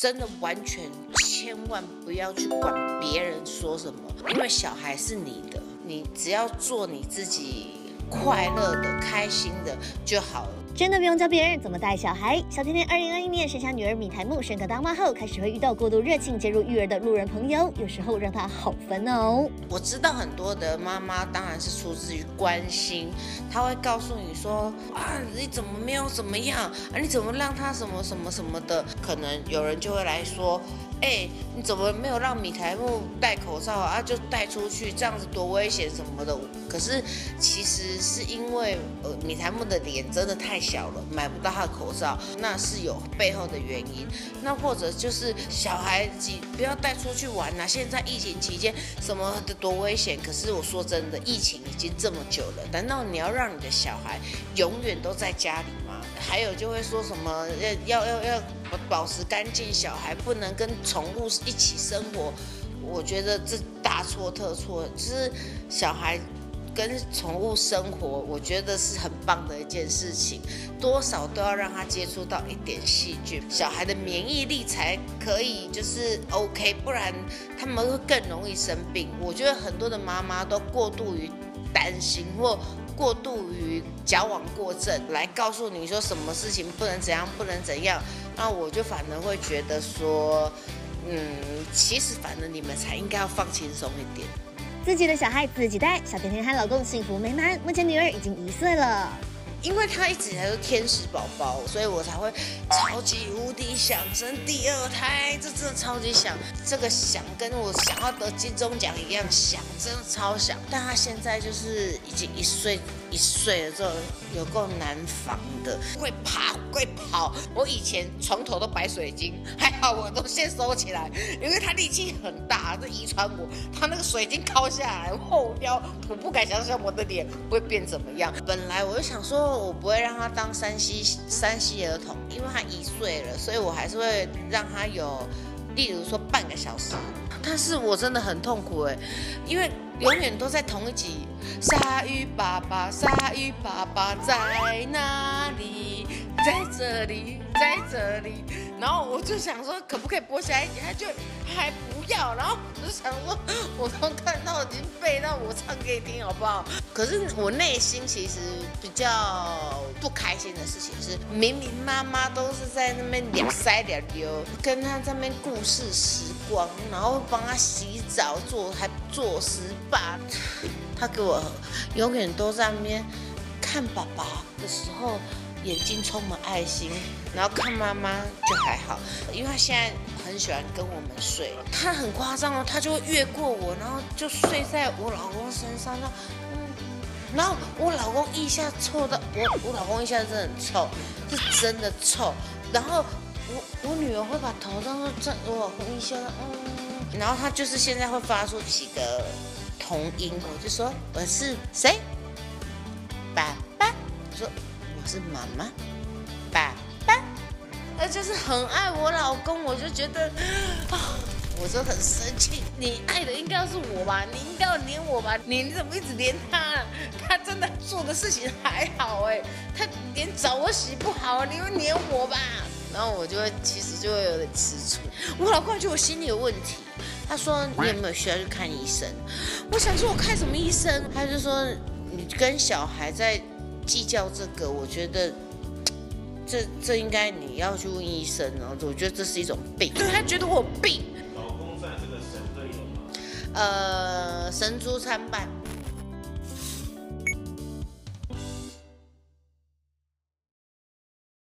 真的完全千万不要去管别人说什么，因为小孩是你的，你只要做你自己快乐的、开心的就好了。真的不用教别人怎么带小孩。小甜甜二零二一年生下女儿米台木，升格当妈后，开始会遇到过度热情介入育儿的路人朋友，有时候让她好烦恼。我知道很多的妈妈当然是出自于关心，她会告诉你说啊，你怎么没有怎么样啊？你怎么让她什么什么什么的？可能有人就会来说。哎，你怎么没有让米台木戴口罩啊？就戴出去，这样子多危险什么的。可是其实是因为呃米台木的脸真的太小了，买不到他的口罩，那是有背后的原因。那或者就是小孩子不要带出去玩呐。现在疫情期间什么的多危险。可是我说真的，疫情已经这么久了，难道你要让你的小孩永远都在家里吗？还有就会说什么要要要要。保持干净，小孩不能跟宠物一起生活，我觉得这大错特错。就是小孩跟宠物生活，我觉得是很棒的一件事情，多少都要让他接触到一点细菌，小孩的免疫力才可以就是 OK，不然他们会更容易生病。我觉得很多的妈妈都过度于担心或。过度于矫枉过正，来告诉你说什么事情不能怎样，不能怎样，那我就反而会觉得说，嗯，其实反正你们才应该要放轻松一点。自己的小孩自己带，小甜甜和老公幸福美满，目前女儿已经一岁了。因为他一直以来都天使宝宝，所以我才会超级无敌想生第二胎，这真的超级想，这个想跟我想要得金钟奖一样想，真的超想。但他现在就是已经一岁。一岁了之后有够难防的，会爬会跑。我以前床头都摆水晶，还好我都先收起来，因为他力气很大，这遗传我。他那个水晶敲下来后腰，我不敢想象我的脸会变怎么样。本来我就想说，我不会让他当山西山西儿童，因为他一岁了，所以我还是会让他有，例如说半个小时。但是我真的很痛苦哎，因为永远都在同一集。鲨鱼爸爸，鲨鱼爸爸在哪里？在这里，在这里。然后我就想说，可不可以播下一集？他就还不要。然后我就想说，我都看到已经背到，我唱给你听好不好？可是我内心其实比较不开心的事情是，明明妈妈都是在那边两塞两流，跟他在那边故事时光，然后帮他洗澡做，还做 SPA。他给我永远都在那边看爸爸的时候，眼睛充满爱心，然后看妈妈就还好，因为他现在很喜欢跟我们睡，他很夸张哦，他就会越过我，然后就睡在我老公身上，那嗯，然后我老公一下臭到，我我老公一下真的很臭，是真的臭，然后我我女儿会把头当做在我老公一下，嗯，然后他就是现在会发出几个。同音，我就说我是谁？爸爸。说我是妈妈。爸爸。他就是很爱我老公，我就觉得 啊，我就很生气。你爱的应该是我吧？你应该要黏我吧？你你怎么一直黏他？他真的做的事情还好哎，他连澡我洗不好，你会黏我吧？然后我就会其实就会有点吃醋。我老公觉得我心里有问题。他说：“你有没有需要去看医生？”我想说：“我看什么医生？”他就说：“你跟小孩在计较这个，我觉得这这应该你要去问医生哦。我觉得这是一种病。”对他觉得我病。老公在这个神队友吗？呃，神猪参半。